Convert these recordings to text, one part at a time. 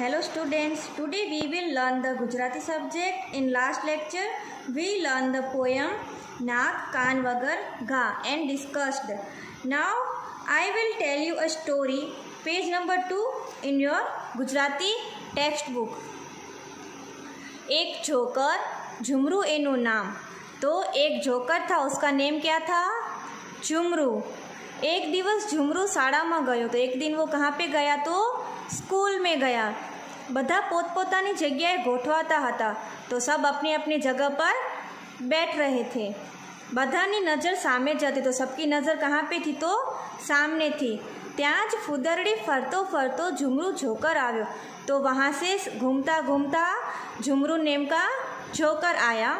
Hello students today we will learn the Gujarati subject in last lecture we learn the poem नाक कान वगर घा and discussed now I will tell you a story page number two in your Gujarati text book एक झोकर झुमरू एनु नाम। तो एक झोकर था, उसका name क्या था? झुमरू। एक दिवस झुमरू साड़ा में गयो तो एक दिन वो कहाँ पे गया? तो स्कूल में गया। બધા પોતપોતાની જગ્યાએ ગોઠવાતા હતા તો સબ अपनी अपनी जगह पर बैठ रहे थे બધાની નજર સામે જ હતી તો સબકી નજર કહાં પે થી તો સામને થી ત્યાં જ ફુદરડી ફરતો ફરતો ઝુમરૂ જોકર આવ્યો તો વહાં સે ઘૂમતા ઘૂમતા ઝુમરૂ નેમ કા જોકર આયા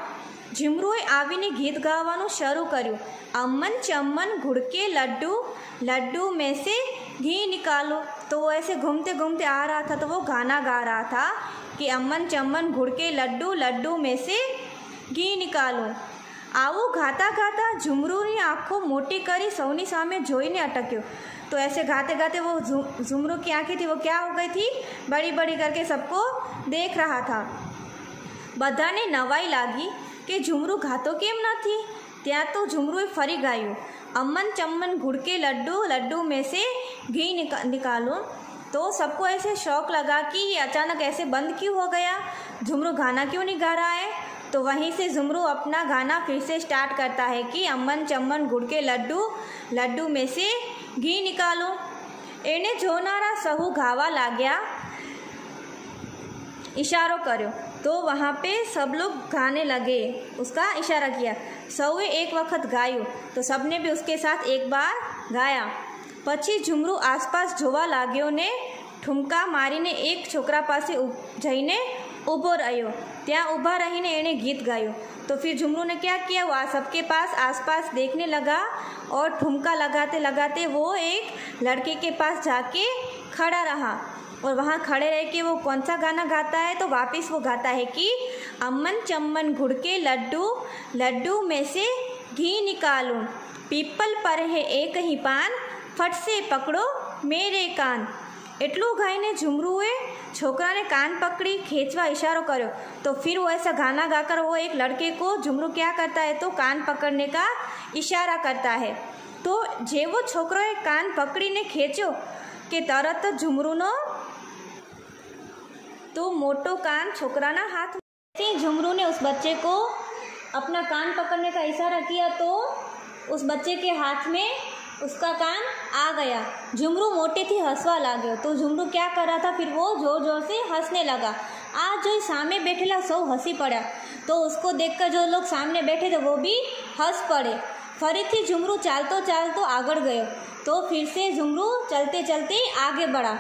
ઝુમરૂએ આવીને ગીત ગાવાનું શરૂ કર્યું अमन चमन घुड़के लड्डू लड्डू में से घी निकालो तो वो ऐसे घूमते घूमते आ रहा था तो वो गाना गा रहा था कि अमन चमन घुड़के लड्डू लड्डू में से ઘી નિકાલો આવું ગાતા ગાતા ઝુમરૂની આંખો મોટી કરી સૌની સામે જોઈને અટક્યો तो ऐसे गाते गाते वो झुमरू की आंखें थी वो क्या हो गई थी बड़ी बड़ी करके सबको देख रहा था બધાને નવાઈ લાગી કે ઝુમરૂ ગાતો કેમ નથી ત્યાં તો ઝુમરૂએ ફરી ગાયું अमन चमन घुड़के लड्डू लड्डू में से घी निका निकालो तो सबको ऐसे शौक लगा कि ये अचानक ऐसे बंद क्यों हो गया झुमरू गाना क्यों नहीं गा रहा है तो वहीं से झुमरू अपना गाना फिर से स्टार्ट करता है कि अमन चमन गुड़ के लड्डू लड्डू में से घी निकालो એને જોનારા સહુ ગાવા लाग्या इशारो करो तो वहाँ पे सब लोग गाने लगे उसका इशारा किया સૌએ એક વખત ગાયું તો સબને બી ઉસકે સાથ એક બાર ગાયા પછી ઝુમરૂ આસપાસ જોવા લાગ્યો ને ઠુમકા મારીને એક છોકરા પાસે જઈને ઊભો રહ્યો ત્યાં ઊભા રહીને એણે ગીત ગાયું तो फिर झुमरू ने क्या किया वो सबके पास आसपास देखने लगा और ठुमका लगाते लगाते वो एक लड़के के पास जाके खड़ा रहा और वहाँ खड़े रह के वो कौन सा गाना गाता है तो वापस वो गाता है कि अमन चम्मन घुड़ के लड्डू लड्डू में से घी निकालो पीपल पर है एक ही पान फट से पकड़ो मेरे कान એટલું ગાઈને झुमरूए छोकरा ने कान पकड़ी खींचवा इशारों करो तो फिर वो ऐसा गाना गाकर वो एक लड़के को झुमरू क्या करता है तो कान पकड़ने का इशारा करता है तो जे वो છોકરોએ કાન પકડીને ખેંચ્યો કે તરત જ ઝુમરૂનો तो मोटो कान छोकराना हाथ में झुमरू ने उस बच्चे को अपना कान पकड़ने का इशारा किया तो उस बच्चे के हाथ में उसका कान आ गया झुमरू मोटे थी हंसवा लाग्यो तो झुमरू क्या कर रहा था फिर वो जोर जोर से हंसने लगा आज जो सामने बैठेला सब हंसी पड़ा तो उसको देखकर जो लोग सामने बैठे थे वो भी हंस पड़े ફરીથી ઝુમરૂ ચાલતો ચાલતો આગળ ગયો તો फिर से झुमरू चलते चलते आगे बढ़ा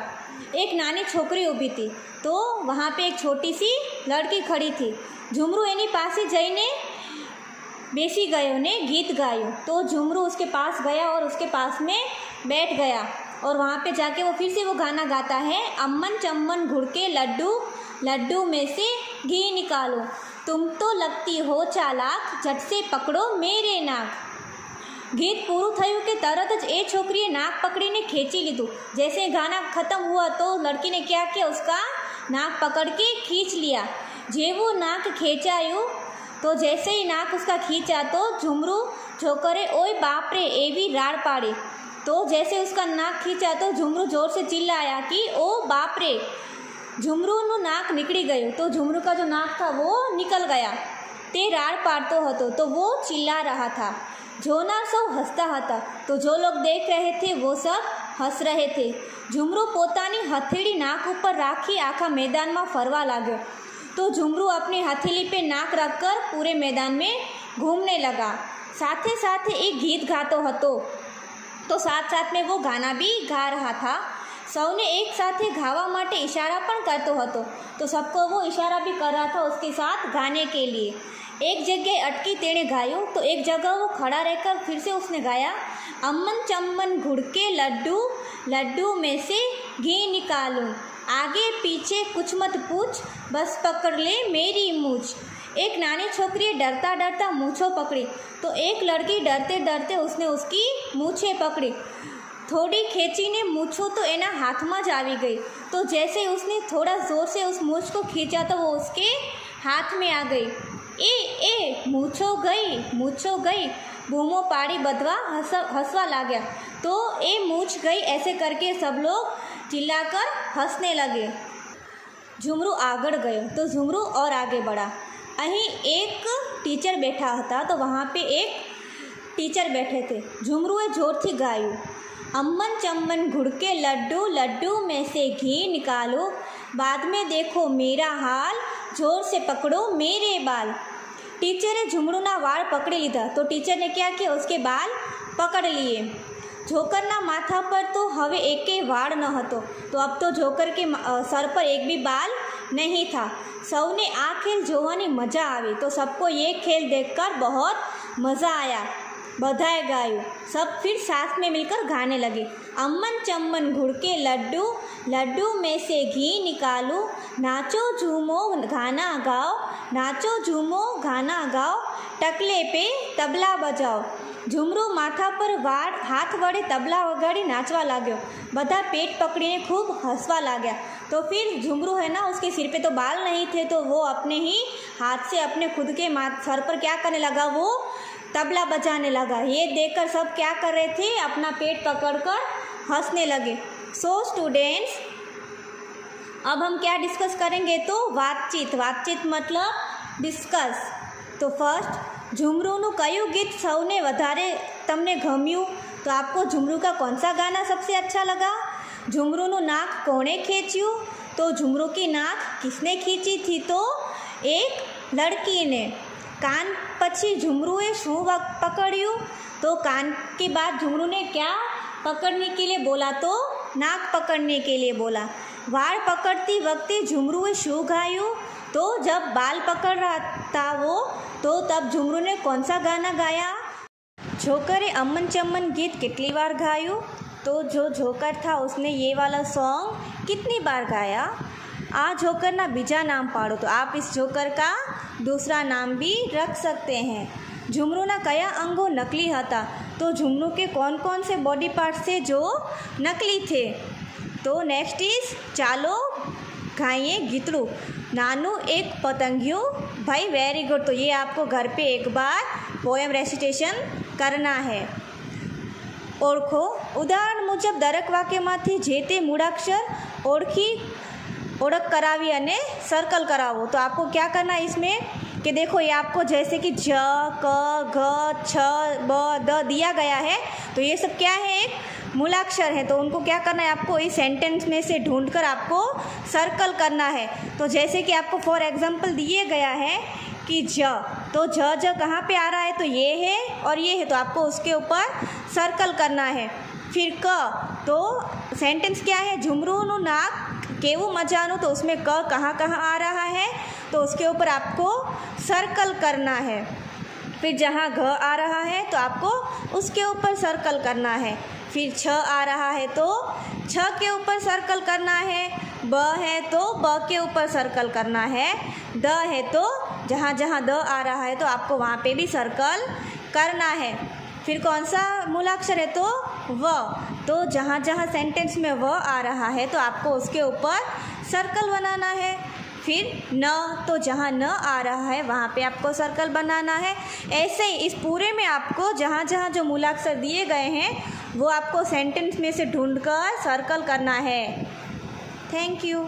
एक नानी छोकरी ઊભી थी तो वहाँ पे एक छोटी सी लड़की खड़ी थी झुमरू એની પાસે જઈને बेसी गयो ने गीत गायो तो झुमरू उसके पास गया और उसके पास में बैठ गया और वहाँ पे जाके वो फिर से वो गाना गाता है अम्मन चम्मन घुड़के लड्डू लड्डू में से घी निकालो तुम तो लगती हो चालाक झट से पकड़ो मेरे नाक गीत पूरू थयू के तरत ज ए छोकरीए नाक पकड़ी ने खींची लीधु जैसे गाना खत्म हुआ तो लड़की ने क्या किया उसका नाक पकड़ के खींच लिया जे वो नाक खींचायु तो जैसे ही नाक उसका खींचा तो झुमरू छोकरे ओए बाप रे एवी राड पाड़े तो जैसे उसका नाक खींचा तो झुमरू ज़ोर से चिल्लाया कि ओ बाप रे झुमरू नु नाक निकली गयो तो झुमरू का जो नाक था वो निकल गया ते राड़ पाड़ तो, तो वो चिल्ला रहा था જોનાર સૌ હસતા હતા તો જો લોગ દેખ રહે थे वो सब હસ રહે थे ઝુમરૂ પોતાની હથેળી નાક ઉપર રાખી આખા મેદાનમાં ફરવા લાગ્યો तो झुमरू अपनी हथेली पे नाक रखकर पूरे मैदान में घूमने लगा साथ ही साथ एक गीत गातो હતો तो साथ साथ में वो गाना भी गा रहा था સૌને એક સાથે ગાવા માટે इशारा પણ કરતો હતો तो सबको वो इशारा भी कर रहा था उसके साथ गाने के लिए एक जगह अटकी तेने गायो तो एक जगह वो खड़ा रहकर फिर से उसने गाया अमन चम्मन घुड़के लड्डू लड्डू में से घी निकालूं आगे पीछे कुछ मत पूछ बस पकड़ ले मेरी मूछ एक नानी छोकरी डरता डरता मूछो पकड़ी तो एक लड़की डरते डरते उसने उसकी मूछें पकड़ी थोड़ी खींची ने मूछो तो इना हाथ में ज आ गई तो जैसे उसने थोड़ा ज़ोर से उस मूछ को खींचा तो वो उसके हाथ में आ गई ए ए मूछो गई मूछो गई बूमो पाड़ी बधवा हंस हंसवा ला गया तो ए मूछ गई ऐसे करके सब लोग चिल्लाकर हंसने लगे झुमरू आगड़ गए तो झुमरू और आगे बढ़ा अही एक टीचर बैठा था तो वहाँ पे एक टीचर बैठे थे झुमरुए ज़ोर थी गायू अम्मन चम्मन घुड़के लड्डू लड्डू में से घी निकालो बाद में देखो मेरा हाल जोर से पकड़ो मेरे बाल ટીચરે ઝુમરૂના વાળ પકડી લીધા તો ટીચરને ક્યાં કે उसके બાલ પકડ લીએ જોકરના માથા પર તો હવે એકેય વાળ ન હતો તો અબ તો જોકર કે સર પર એક भी बाल नहीं था સૌને આ ખેલ જોવાની મજા આવી તો सबको ये खेल देखकर बहुत मज़ा आया बधाए गायो। सब फिर साथ में मिलकर गाने लगे। अम्मन चम्मन घुड़के लड्डू लड्डू में से घी निकालो। नाचो झूमो गाना गाओ, नाचो झूमो गाना गाओ। टकले पे तबला बजाओ। झुमरू माथा पर वाड़ हाथ वड़े तबला वगाड़ी नाचवा लाग्यो। બધા पेट पकड़ीने खूब हंसवा लाग्या। तो फिर झुमरू है ना, उसके सिर पे तो बाल नहीं थे तो वो अपने ही हाथ से अपने खुद के माथ, सर पर क्या करने लगा वो? तबला बजाने लगा। ये देखकर सब क्या कर रहे थे? अपना पेट पकड़कर हंसने लगे। सो so, स्टूडेंट्स अब हम क्या डिस्कस करेंगे? तो बातचीत बातचीत मतलब डिस्कस तो फ़र्स्ट झुमरू नु कयु गीत सौ ने वारे तमने गम्यू तो आपको झुमरू का कौन सा गाना सबसे अच्छा लगा? झुमरूનું नाक કોણે खींचू तो झुमरू की नाक किसने खींची थी? तो एक लड़की ने। कान पची झुमरुए शू पकड़ू तो कान के बाद झुमरू ने क्या पकड़ने के लिए बोला? तो नाक पकड़ने के लिए बोला। वार पकड़ती वक्त झुमरुए शू गायू। तो जब बाल पकड़ रहा था वो तो तब झुमरू ने कौन सा गाना गाया? झोकरे अमन चमन गीत कितनी बार गायू? तो जो झोकर था उसने ये वाला सॉन्ग कितनी बार गाया? आ झोकर ना बीजा नाम पाड़ो तो आप इस झोकर का दूसरा नाम भी रख सकते हैं झुमरूना कया अंगो नकली હતા તો झुमरू के कौन कौन से बॉडी पार्ट थे जो नकली थे तो नेक्स्ट इज ચાલો ગાઈએ ગીતડું नानू एक पतंगियों भाई वेरी गुड तो ये आपको घर पे एक बार पोएम रेसिटेशन करना है ઓળખો ઉદાહરણ મુજબ દરેક વાક્યમાંથી જે તે મૂળાક્ષર ઓળખી ओढ़क करावी अने सर्कल करावो। तो आपको क्या करना है इसमें? कि देखो, ये आपको जैसे कि ज, क, घ, छ, ब, द दिया गया है। तो ये सब क्या है? एक मूलाक्षर है। तो उनको क्या करना है? आपको इस सेंटेंस में से ढूंढकर आपको सर्कल करना है। तो जैसे कि आपको फॉर एग्जांपल दिए गया है कि ज। तो ज ज कहाँ पे आ रहा है? तो ये है और ये है। तो आपको उसके ऊपर सर्कल करना है। फिर क। तो सेंटेंस क्या है? झुमरू नाक केवू मजानु तो उसमें क कहाँ कहाँ आ रहा है तो उसके ऊपर आपको सर्कल करना है। फिर जहाँ घ आ रहा है तो आपको उसके ऊपर सर्कल करना है। फिर छ आ रहा है तो छ के ऊपर सर्कल करना है, ब है तो ब के ऊपर सर्कल करना है, द है तो जहाँ जहाँ द आ रहा है तो आपको वहाँ पे भी सर्कल करना है। फिर कौन सा मूलाक्षर है तो व तो जहाँ जहाँ सेंटेंस में व आ रहा है तो आपको उसके ऊपर सर्कल बनाना है। फिर न तो जहाँ न आ रहा है, वहाँ पे आपको सर्कल बनाना है। ऐसे ही इस पूरे में आपको जहाँ जहाँ जो मूलाक्षर दिए गए हैं, वो आपको सेंटेंस में से ढूंढकर सर्कल करना है। Thank you